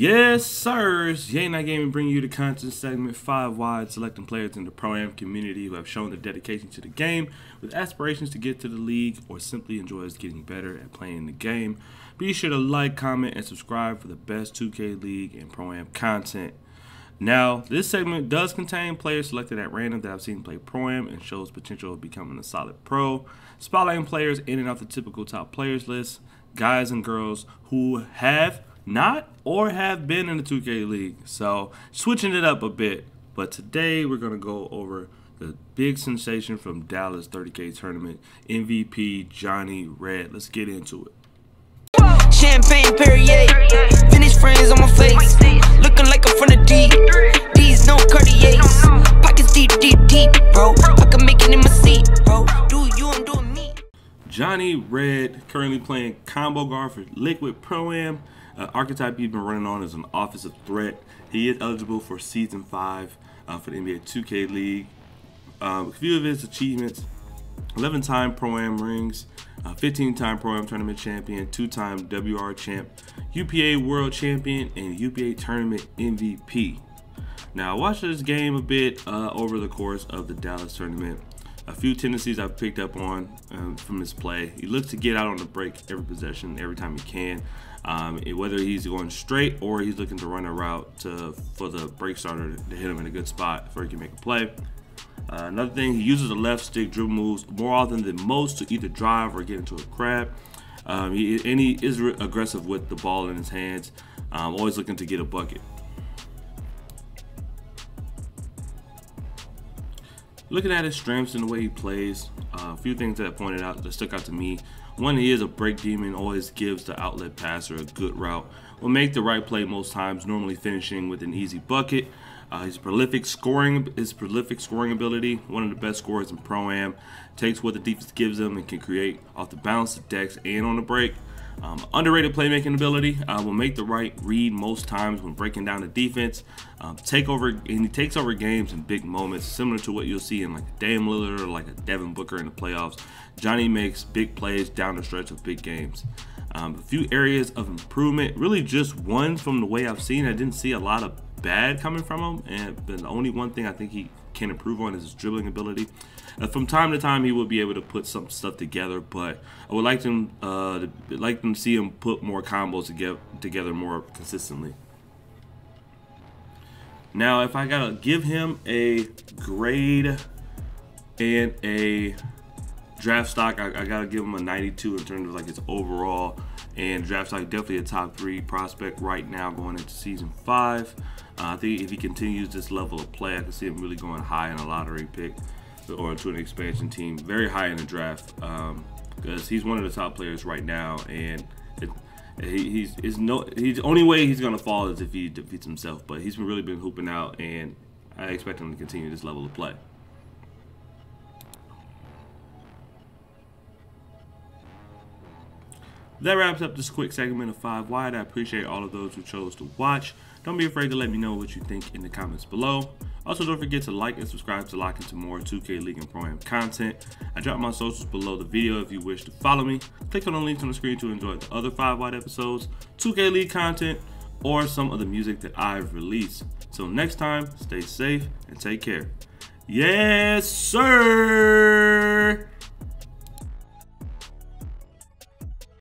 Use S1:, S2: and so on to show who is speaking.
S1: Yes, sirs. Yey Not Gaming bringing you the content segment 5 wide, selecting players in the Pro-Am community who have shown their dedication to the game with aspirations to get to the league or simply enjoys getting better at playing the game. Be sure to like, comment, and subscribe for the best 2K League and Pro-Am content. Now, this segment does contain players selected at random that I've seen play Pro-Am and shows potential of becoming a solid pro, spotlighting players in and out the typical top players list, guys and girls who have not or have been in the 2K League. So switching it up a bit. But today we're going to go over the big sensation from Dallas 30K tournament, MVP Johhny Red. Let's get into it. Champagne Perrier, finish friends on my face, looking like I'm from the deep. These no Cartiers, pockets deep, deep, deep, bro. I can make it in my seat, bro. Do you, me. Johhny Red currently playing combo guard for Liquid Pro Am. Uh, archetype he's been running on is an offensive threat. He is eligible for Season 5 uh, for the NBA 2K League. Um, a few of his achievements 11 time Pro Am rings, 15 uh, time Pro Am tournament champion, 2 time WR champ, UPA world champion, and UPA tournament MVP. Now, I watched this game a bit uh, over the course of the Dallas tournament. A few tendencies I've picked up on um, from his play. He looks to get out on the break every possession, every time he can. Um, whether he's going straight or he's looking to run a route to, for the break starter to hit him in a good spot before he can make a play. Uh, another thing, he uses the left stick dribble moves more often than most to either drive or get into a crab. Um, he, and he is aggressive with the ball in his hands, um, always looking to get a bucket. Looking at his strengths and the way he plays, uh, a few things that I pointed out that stuck out to me one, he is a break demon, always gives the outlet passer a good route. Will make the right play most times, normally finishing with an easy bucket. Uh, his prolific scoring, his prolific scoring ability, one of the best scorers in pro am, takes what the defense gives him and can create off the bounce, the decks, and on the break. Um, underrated playmaking ability uh, will make the right read most times when breaking down the defense. Um, take over and he takes over games in big moments, similar to what you'll see in like Dame Lillard or like a Devin Booker in the playoffs. Johhny makes big plays down the stretch of big games. Um, a few areas of improvement, really just one from the way I've seen. I didn't see a lot of bad coming from him, and the only one thing I think he can improve on is his dribbling ability. Uh, from time to time, he will be able to put some stuff together, but I would like them uh, to, like them see him put more combos together together more consistently. Now, if I gotta give him a grade and a draft stock, I, I, gotta give him a 92 in terms of like his overall. And draft stock definitely a top three prospect right now going into season five. Uh, I think if he continues this level of play, I can see him really going high in a lottery pick or to an expansion team, very high in the draft because um, he's one of the top players right now, and it, he, he's is no he's only way he's gonna fall is if he defeats himself. But he's really been hooping out, and I expect him to continue this level of play. That wraps up this quick segment of 5 Wide. I appreciate all of those who chose to watch. Don't be afraid to let me know what you think in the comments below. Also, don't forget to like and subscribe to lock into more 2K League and Pro Am content. I drop my socials below the video if you wish to follow me. Click on the links on the screen to enjoy the other 5 Wide episodes, 2K League content, or some of the music that I've released. Till next time, stay safe and take care. Yes, sir!